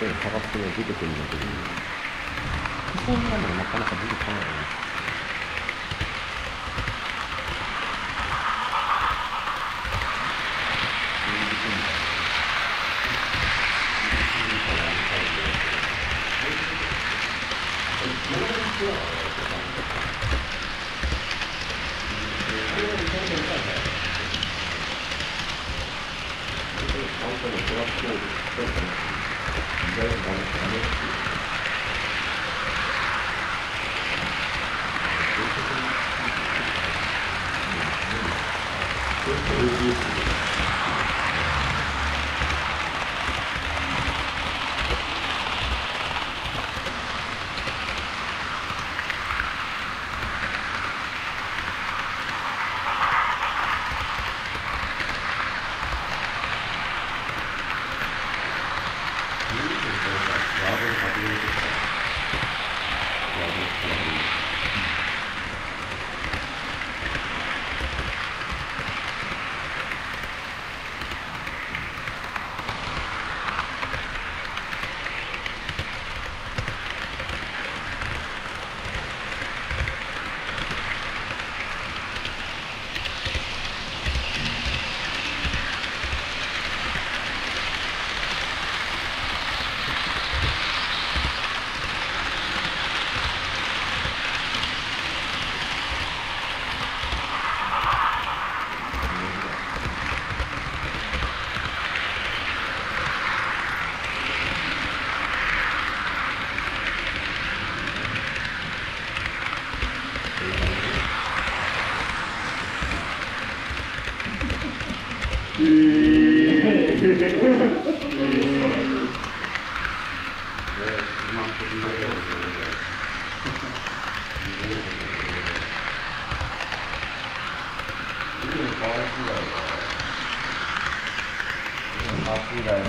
下がってね、出てくるんだけど、そんなのなかなか出てこないよね。以外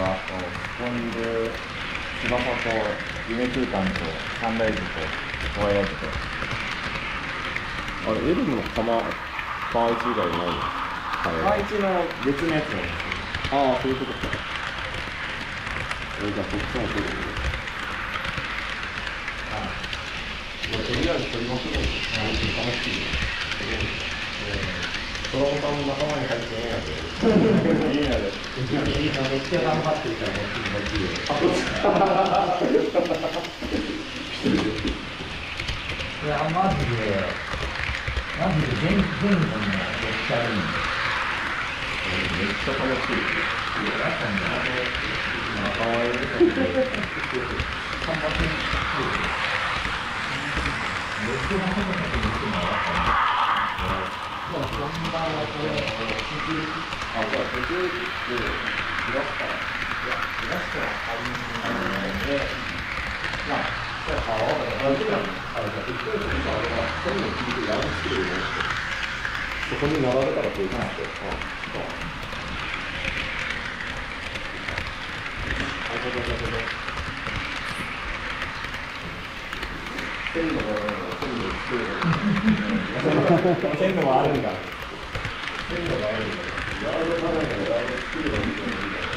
はこうここにいる翼と夢空間とサンライズとホワイライトとあれ、エルムの玉、パー1以外ないのパイチの別のやつなんですああ、そういうことか。えじゃあ、そっちもそうだね。とりあえず取りましょう。楽しい。よ。ドラゴンさんも仲間に入ってねえやで。い。い。やで。めっちゃ頑張ってるからもう気持ちい。い。よい。やマジでマジで全全部ねめっちゃい。い。めっちゃ楽しい。や仲間い。る頑張って頑張ってそ。こに並べたらそういう感じで。あ、そう。あ、そうそうそうそう。線路、はあるんだ。線路があるんだよ。やるならないから、やる作るのみたいな。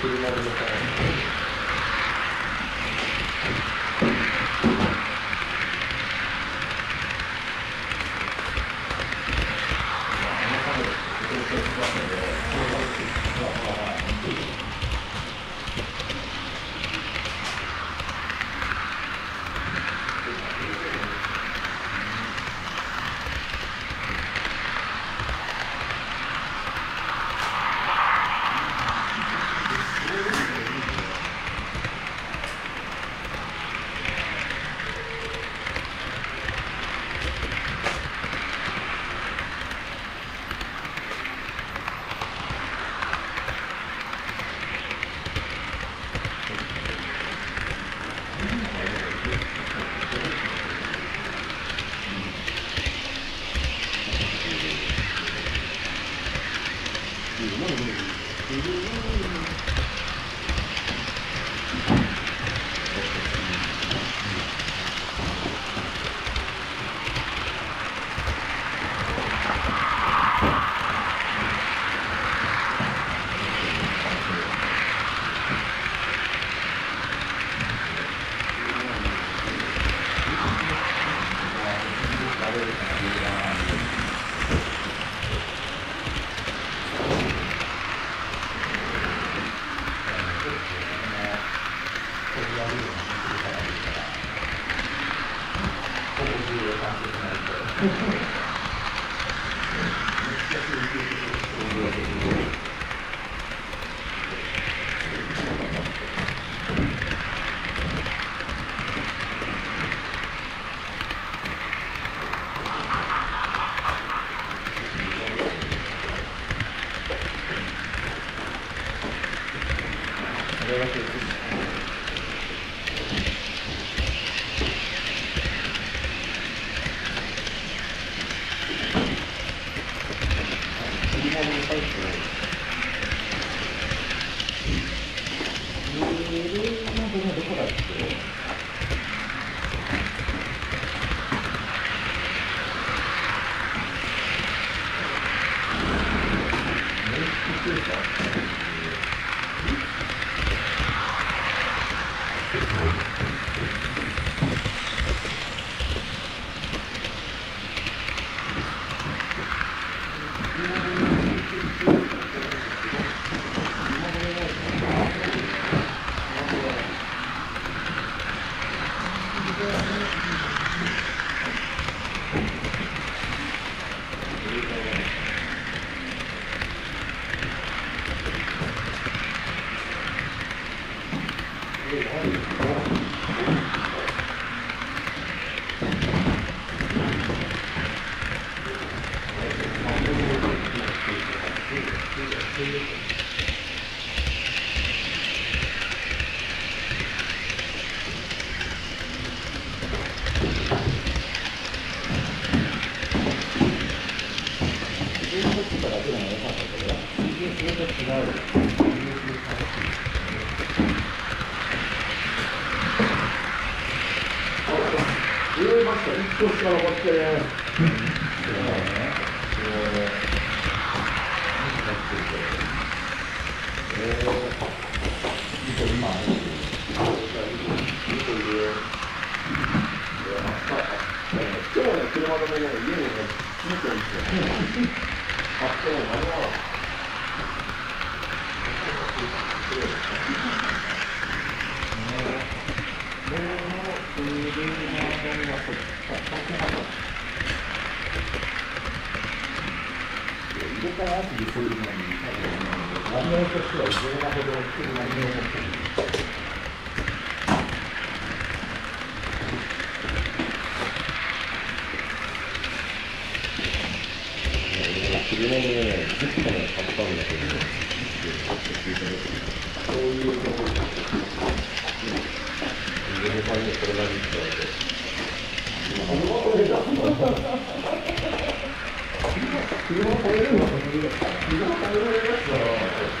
車で迎え Thank you. それだけ切り物に対してレールの部分どこだっけ自分で作っただけでもよかったけど、水平と違う。上ました、一個しか残ってね。今日ね、車の目の家にね、ついてるんですよ。買っても間に合わない。入れ替えアプリするのに、多分、何をとしては異常なほど車に思ってる。ね、10個ね、買ったんだけど、そういうところで、嫁さんにこれ何って言われて、車これだ。車買えるのは車買えるやつだな。